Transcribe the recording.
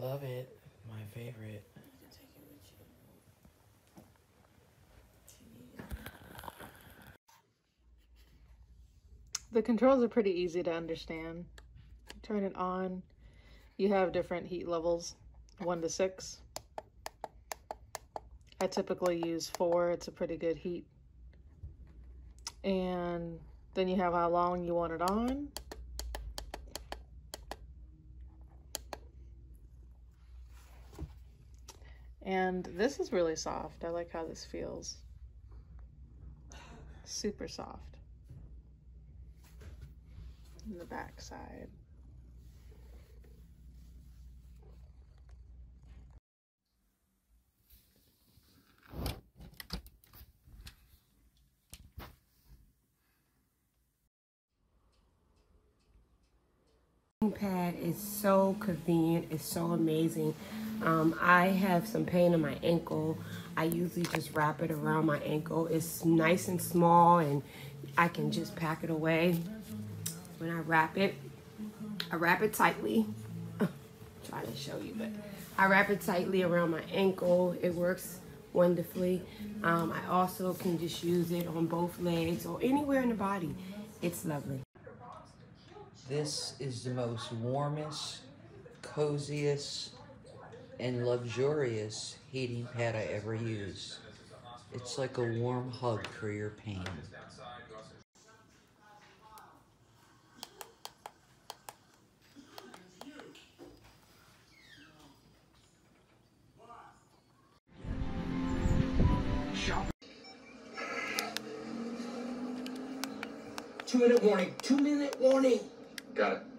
Love it. My favorite. The controls are pretty easy to understand. Turn it on. You have different heat levels, one to six. I typically use four. It's a pretty good heat. And then you have how long you want it on. And this is really soft. I like how this feels. Super soft. And the back side. Pad is so convenient it's so amazing. Um, i have some pain in my ankle. I usually just wrap it around my ankle. It's nice and small and i can just pack it away. When i wrap it i wrap it tightly. Try to show you but i wrap it tightly around my ankle. It works wonderfully. Um, i also can just use it on both legs or anywhere in the body. It's lovely This is the most warmest, coziest, and luxurious heating pad I ever used. It's like a warm hug for your pain. Two minute warning. Two minute warning. Got it.